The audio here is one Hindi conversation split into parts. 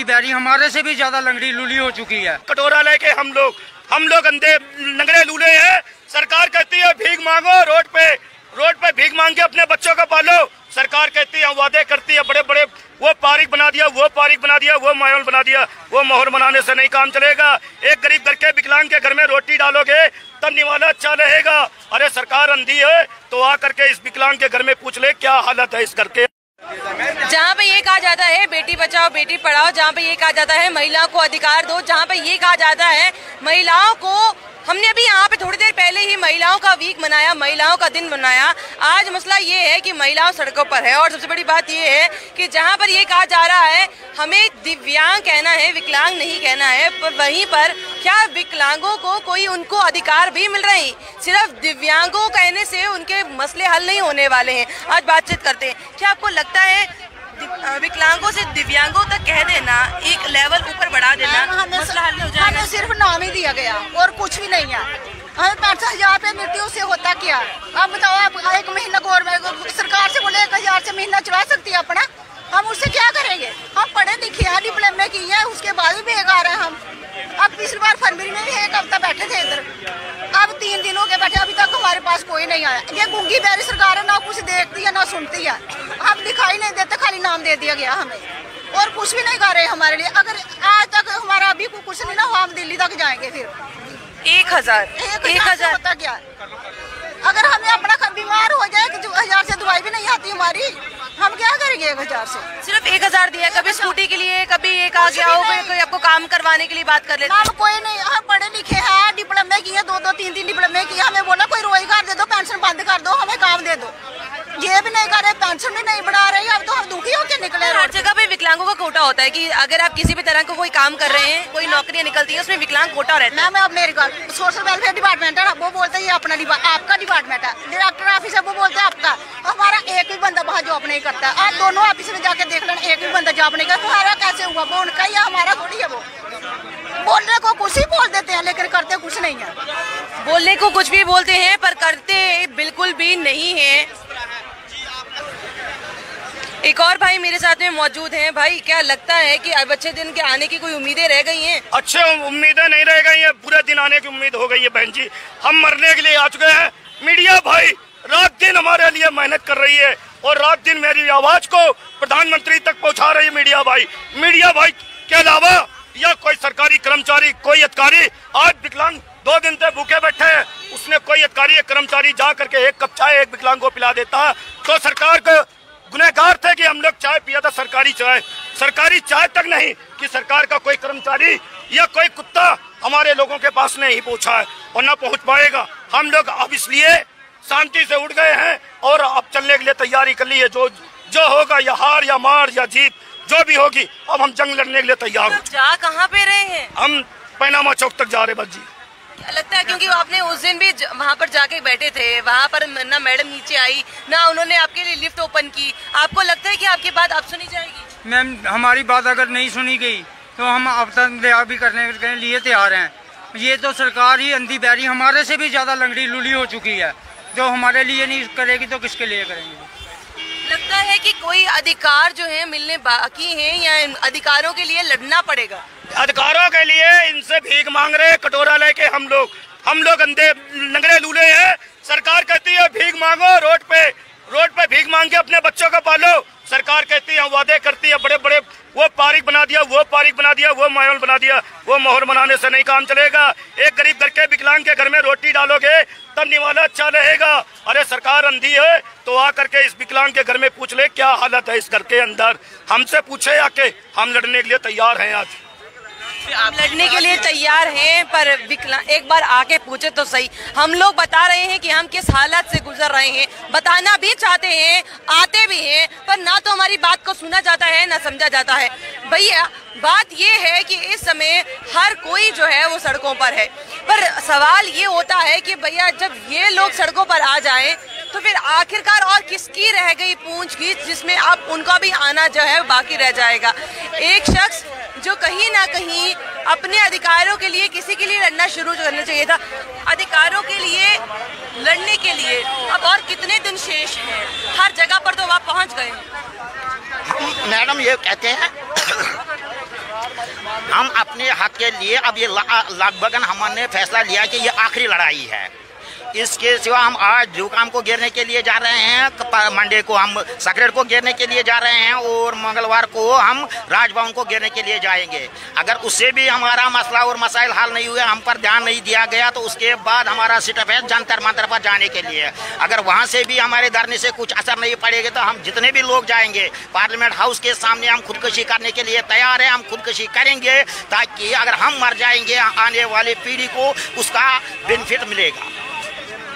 अंधी बैरी हमारे से भी ज़्यादा लंगड़ी लूली हो चुकी है। कटोरा लेके हम लोग हम लोग अंधे नंगड़े लूले हैं। सरकार कहती है भीख मांगो रोड पे रोड पे भीख मांग के अपने बच्चों को पालो। सरकार कहती है वादे करती है बड़े बड़े वो पारिक बना दिया वो पारिक बना दिया वो माहौल बना दिया वो माहौल बनाने से नहीं काम चलेगा। एक गरीब घर के विकलांग के घर में रोटी डालोगे तब निवाला अच्छा रहेगा। अरे सरकार अंधी है तो आ करके इस विकलांग के घर में पूछ ले क्या हालत है इस घर के? जहाँ कहा जाता है, बेटी बचाओ, बेटी पढ़ाओ, जहाँ पे ये कहा जाता है, महिलाओं को अधिकार दो, जहाँ पे ये कहा जाता है, महिलाओं को, हमने अभी यहाँ पे थोड़ी देर पहले ही महिलाओं का वीक मनाया, महिलाओं का दिन मनाया। आज मसला ये है कि महिलाओं सड़कों पर है, और सबसे बड़ी बात ये है कि जहाँ पर ये कहा जा रहा है, हमें दिव्यांग कहना है, विकलांग नहीं कहना है, पर वहीं पर क्या विकलांगों को कोई उनको अधिकार भी मिल रहे हैं? सिर्फ़ दिव्यांगों कहने से उनके मसले हल नहीं होने वाले हैं। आज बातचीत करते हैं। क्या आपको लगता है विकलांगों से दिव्यांगों तक कह देना एक लेवल ऊपर बढ़ा देना मसला हल हो जाएगा। हमें सिर्फ़ नाम ही दिया गया और कुछ भी नहीं है। हमें पैंसठ हज़ार पे मिट्टी उससे होता क्या? अब बताओ आप एक महीना गवर्नमेंट सरकार से बोले एक हज़ार से महीना चला सकती है अपना? हम उससे क्या करेंगे? हम पढ़े लिखे हैं डिप्लोमे की है उसके बाद भी बेकार है हम। अब पिछली बार फरवरी में भी एक हफ़्ता बैठे थे इधर। अब तीन दिन हो गए बैठे अभी तक हमारे पास कोई नहीं आया। ये गुंगी बैरी सरकार है ना कुछ देखती है ना सुनती है। हम दिखाई नहीं देते खाली नाम दे दिया गया हमें। और कुछ भी नहीं कर रहे हमारे लिए। अगर आज तक हमारा अभी कुछ नहीं ना हुआ हम दिल्ली तक जाएँगे फिर। एक हज़ार। एक हज़ार होता क्या? अगर हमें अपना बीमार हो जाए कि हज़ार से दवाई भी नहीं आती हमारी हम क्या करेंगे एक हज़ार से? सिर्फ़ एक हज़ार दिया कभी स्कूटी के लिए कभी एक आ गया हो कोई आपको काम करवाने के लिए बात कर लेते हम कोई नहीं हम पढ़े लिखे हैं डिप्लोमे किए दो दो तीन तीन डिप्लोमे किए हमें बोला कोई रोज़गार दे दो पेंशन बंद कर दो हमें काम दे दो ये भी नहीं भी नहीं बढ़ा रहे अब तो हम दुखी होकर निकले हर जगह पे विकलांगों का कोटा होता है कि अगर आप किसी भी तरह का कोई काम कर रहे हैं कोई नौकरियाँ निकलती है उसमें विकलांग कोटा रहता है। मैम अब मेरी गल सोशल वेलफेयर डिपार्टमेंट है वो बोलते हैं अपना आपका डिपार्टमेंट है। डायरेक्टर ऑफ़िस है वो बोलते हैं आपका। हमारा एक भी बंदा वहाँ जॉब नहीं करता आप दोनों ऑफ़िस में जाके देख लेना एक भी बंदा जॉब नहीं करता। हमारा कैसे हुआ? वो उनका ही हमारा थोड़ी है वो। बोलने को कुछ ही बोल देते हैं लेकिन करते कुछ नहीं है। बोलने को कुछ भी बोलते हैं पर करते बिल्कुल भी नहीं है। एक और भाई मेरे साथ में मौजूद हैं। भाई, क्या लगता है कि अब अच्छे दिन के आने की कोई उम्मीदें रह गई हैं? अच्छे उम्मीदें नहीं रह गई हैं। पूरे दिन आने की उम्मीद हो गई है, बहन जी। हम मरने के लिए आ चुके हैं। मीडिया भाई, रात दिन हमारे लिए मेहनत कर रही है और रात दिन मेरी आवाज़ को प्रधानमंत्री तक पहुँचा रही है मीडिया भाई। मीडिया भाई के अलावा या कोई सरकारी कर्मचारी, कोई अधिकारी, आज विकलांग दो दिन से भूखे बैठे हैं। उसने कोई अधिकारी कर्मचारी जा करके एक कप चाय, एक विकलांग को पिला देता तो सरकार को गुनहगार थे कि हम लोग चाय पिया था सरकारी चाय। सरकारी चाय तक नहीं कि सरकार का कोई कर्मचारी या कोई कुत्ता हमारे लोगों के पास नहीं पहुँचा है और न पहुँच पाएगा। हम लोग अब इसलिए शांति से उठ गए हैं और अब चलने के लिए तैयारी कर ली है जो जो होगा या हार या मार या जीत जो भी होगी अब हम जंग लड़ने के लिए तैयार हो। जा कहाँ पे रहे हैं? हम पैनामा चौक तक जा रहे बस जी। लगता है क्योंकि आपने उस दिन भी वहाँ पर जाके बैठे थे वहाँ पर ना मैडम नीचे आई ना उन्होंने आपके लिए लिफ्ट ओपन की। आपको लगता है कि आपकी बात अब सुनी जाएगी? मैम हमारी बात अगर नहीं सुनी गई तो हम अब तक भी करने के लिए तैयार हैं। ये तो सरकार ही अंधी बैरी हमारे से भी ज़्यादा लंगड़ी लूली हो चुकी है। जो हमारे लिए नहीं करेगी तो किसके लिए करेंगे? लगता है कि कोई अधिकार जो है मिलने बाकी हैं या अधिकारों के लिए लड़ना पड़ेगा? अधिकारों के लिए इनसे भीख मांग रहे कटोरा लेके हम लोग। हम लोग अंधे नंगरे लूले हैं। सरकार कहती है, भीख मांगो रोड पे। रोड पे भीख मांग के अपने बच्चों को पालो। सरकार कहती है, वादे करती है बड़े बड़े वो पारिक बना दिया, वो पारिक बना दिया, वो माहौल बना दिया, वो माहौल बनाने से नहीं काम चलेगा। एक गरीब घर के विकलांग के घर में रोटी डालोगे, तब निवाला अच्छा रहेगा। अरे सरकार अंधी है तो आ करके इस विकलांग के घर में पूछ ले, क्या हालत है इस घर के अंदर? हमसे पूछे आके, हम लड़ने के लिए तैयार हैं आज। हम लड़ने के लिए तैयार हैं पर एक बार आके पूछे तो सही। हम लोग बता रहे हैं कि हम किस हालत से गुजर रहे हैं। बताना भी चाहते हैं आते भी हैं पर ना तो हमारी बात को सुना जाता है ना समझा जाता है। भैया बात ये है कि इस समय हर कोई जो है वो सड़कों पर है। पर सवाल ये होता है कि भैया जब ये लोग सड़कों पर आ जाएँ तो फिर आखिरकार और किसकी रह गई पूंछ की जिसमें अब उनका भी आना जो है बाकी रह जाएगा? एक शख्स जो कहीं ना कहीं अपने अधिकारों के लिए, किसी के लिए लड़ना शुरू करना चाहिए था, अधिकारों के लिए लड़ने के लिए अब और कितने दिन शेष हैं? हर जगह पर तो वहाँ पहुँच गए मैडम, ये कहते हैं, हम अपने हक के लिए अब ये लगभग हमने फैसला लिया कि ये आखिरी लड़ाई है। इसके सिवा हम आज जुकाम को घेरने के लिए जा रहे हैं मंडे को हम सकरेट को घेरने के लिए जा रहे हैं और मंगलवार को हम राजभवन को घेरने के लिए जाएँगे। अगर उससे भी हमारा मसला और मसाइल हल नहीं हुए, हम पर ध्यान नहीं दिया गया तो उसके बाद हमारा सिटअप है जंतर मंत्र पर जाने के लिए। अगर वहाँ से भी हमारे धरने से कुछ असर नहीं पड़ेगा तो हम जितने भी लोग जाएँगे, पार्लियामेंट हाउस के सामने हम खुदकशी करने के लिए तैयार हैं, हम खुदकशी करेंगे, ताकि अगर हम मर जाएँगे, आने वाली पीढ़ी को उसका बेनिफिट मिलेगा।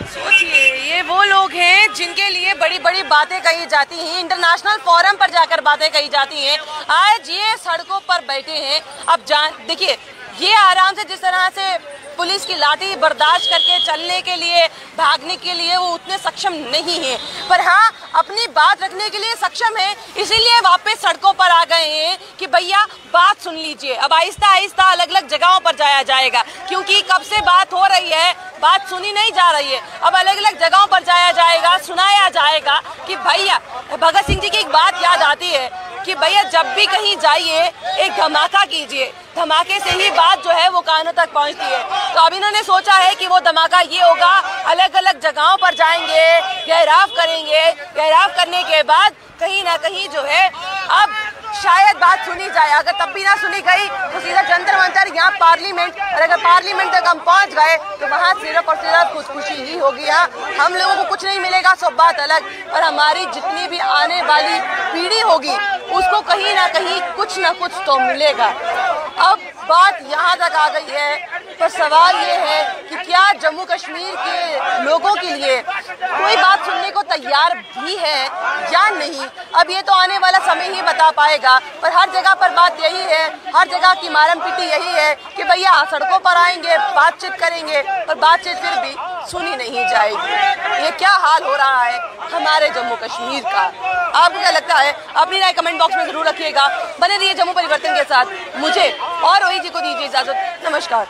सोचिए, ये वो लोग हैं जिनके लिए बड़ी बड़ी बातें कही जाती हैं इंटरनेशनल फोरम पर जाकर बातें कही जाती हैं। आज ये सड़कों पर बैठे हैं। अब जान, देखिए, ये आराम से जिस तरह से पुलिस की लाठी बर्दाश्त करके चलने के लिए भागने के लिए वो उतने सक्षम नहीं है। पर हाँ अपनी बात रखने के लिए सक्षम है, इसीलिए वापस सड़कों पर आ गए हैं कि भैया, बात सुन लीजिए। अब आहिस्ता आहिस्ता अलग अलग जगहों पर जाया जाएगा, क्योंकि कब से बात हो रही है, बात सुनी नहीं जा रही है। अब अलग अलग जगहों पर जाया जाएगा, सुनाया जाएगा कि भैया, भगत सिंह जी की एक बात याद आती है कि भैया, जब भी कहीं जाइए, एक धमाका कीजिए। धमाके से ही बात जो है वो कानों तक पहुँचती है। तो अब इन्होंने सोचा है कि वो धमाका ये होगा अलग अलग जगहों पर जाएँगे गहराव करेंगे। गहराव करने के बाद कहीं ना कहीं जो है, अब शायद बात सुनी जाए। अगर तब भी ना सुनी गई तो सीधा जंतर मंतर यहाँ पार्लियामेंट, और अगर पार्लियामेंट तक हम पहुँच गए तो वहाँ सिर्फ़ और सिर्फ़ खुशखुशी ही होगी यहाँ हम लोगों को कुछ नहीं मिलेगा, सब बात अलग। और हमारी जितनी भी आने वाली पीढ़ी होगी, उसको कहीं ना कहीं कुछ ना कुछ तो मिलेगा। अब बात यहाँ तक आ गई है, पर सवाल ये है कि क्या जम्मू कश्मीर के लोगों के लिए कोई बात सुनने को तैयार भी है या नहीं, अब ये तो आने वाला समय ही बता पाएगा। पर हर जगह पर बात यही है, हर जगह की मारम पिटी यही है कि भैया सड़कों पर आएँगे, बातचीत करेंगे, पर बातचीत फिर भी सुनी नहीं जाएगी। ये क्या हाल हो रहा है हमारे जम्मू कश्मीर का? आपको क्या लगता है अपनी राय कमेंट बॉक्स में ज़रूर रखिएगा। बने रहिए जम्मू परिवर्तन के साथ। मुझे और वही जी को दीजिए इजाज़त। नमस्कार।